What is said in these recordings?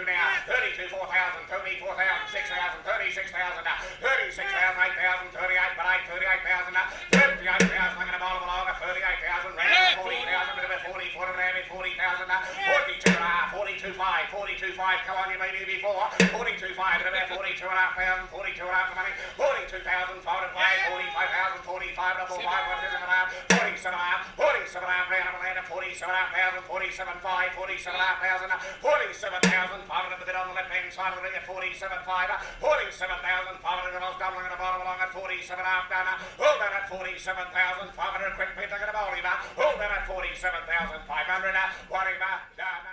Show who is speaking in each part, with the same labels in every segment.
Speaker 1: 32 now, 32, 4,000, 30, 4,000, 6,000, 36,000, 36,000, 8,000, 38, but 8, 38,000, 58,000, I'm going to bowl them along, 38,000, round 40,000, bit of a 40, 40, round 40,000, 42, ah, 42, 5, 42, 5, come on, you made it before, 42, 5, bit of a 42 and a half thousand, 42 and a half money, 42,000, 45, 45,000, 45 and a full 5, what is it, and a half, 47 and a half, 47 and a half, round of a land, 47 and a half thousand, 47, 5, 47 and a 47,000, 500 a bit on the left hand side of the ring at 47, 5, 47,000, 500 and I was doubling at the bottom along at 47 and a half down, hold that at 47,500, quick pin, they're going to hold that at 47,500, uh, worry about, down,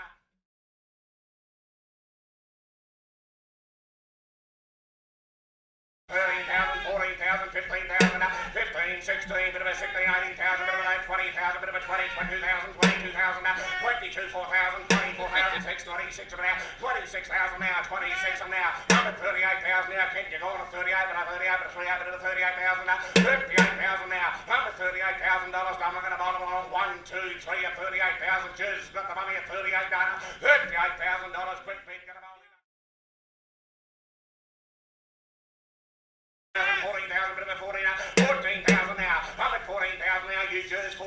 Speaker 1: Thirteen thousand, fourteen thousand, fifteen thousand, uh, fifteen, sixteen, bit of a sixteen, eighteen thousand, twenty-two thousand, twenty-two, four thousand, twenty-four thousand, six, twenty-six of now, twenty-six thousand now, twenty-six of now, thirty-eight thousand now, Kent, you're going to thirty-eight, but I'm thirty-eight, but three, bit of a thirty-eight thousand now, fifty-eight thousand now, I'm thirty-eight thousand dollars, I'm going to bottom along, one, two, three, at thirty-eight thousand, Jersey's got the money at thirty-eight dollars, thirty-eight thousand dollars, quick beat,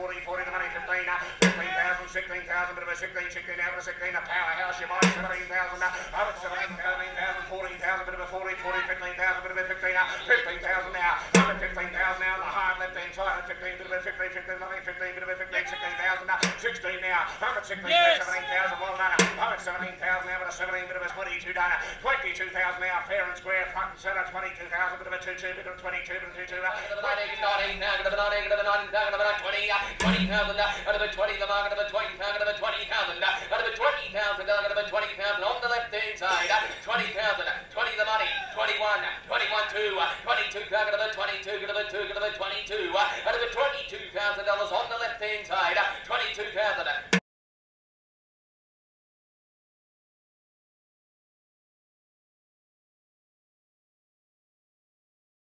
Speaker 1: fourteen, fourteen, sixteen, sixteen, six, eighteen, eighteen thousand now. Like twenty thousand, bit of two thousand, twenty-two thousand, two, two, bit of a twenty-two, bit of two, two, bit of a twenty-two, twenty-two thousand now. I'm at twenty-two thousand now. The action left hand side of the ring at twenty-two, bit of two, two, bit of a twenty-two thousand, four thousand, six thousand, twenty-six thousand, front of the ring, twenty-six thousand now. I'm at nine thousand, nine thousand now, ten thousand, bit of a ten, bit of ten, eleven thousand, bit of eleven, eleven thousand, bit of eleven, twelve thousand, I'm at twelve thousand, thirteen thousand, thirteen, bit of a thirteen, fourteen thousand, bit of a fourteen, fourteen, the money, fifteen, fifteen thousand, sixteen thousand, bit of a sixteen, sixteen, out of a sixteen, a powerhouse, you buy seventeen thousand, I'm at seventeen, seventeen thousand, fourteen thousand, bit of a fourteen, fourteen, fifteen thousand, bit of a fifteen, fifteen thousand now, I'm at fifteen thousand now, the hard left hand side, fifteen, bit of a fifteen, fifteen, money, fifteen, bit of a fifteen, sixteen thousand, sixteen now, I'm at sixteen, seventeen thousand, well done, I'm at seventeen thousand now, but a seventeen, bit of a twenty-two done, twenty-two thousand now, fair and square, front and center, twenty-two thousand, bit of a two-two, bit of a twenty-two, bit of a two-two,
Speaker 2: Twenty thousand, out of a twenty, the mark of a twenty thousand, out of a twenty thousand, out of a twenty thousand, out of a twenty thousand on the left hand side, twenty thousand, twenty the money, twenty one, twenty one two, twenty two thousand, out of a twenty two, out of a two, out of a twenty two, out of a twenty two thousand dollars on the left hand side.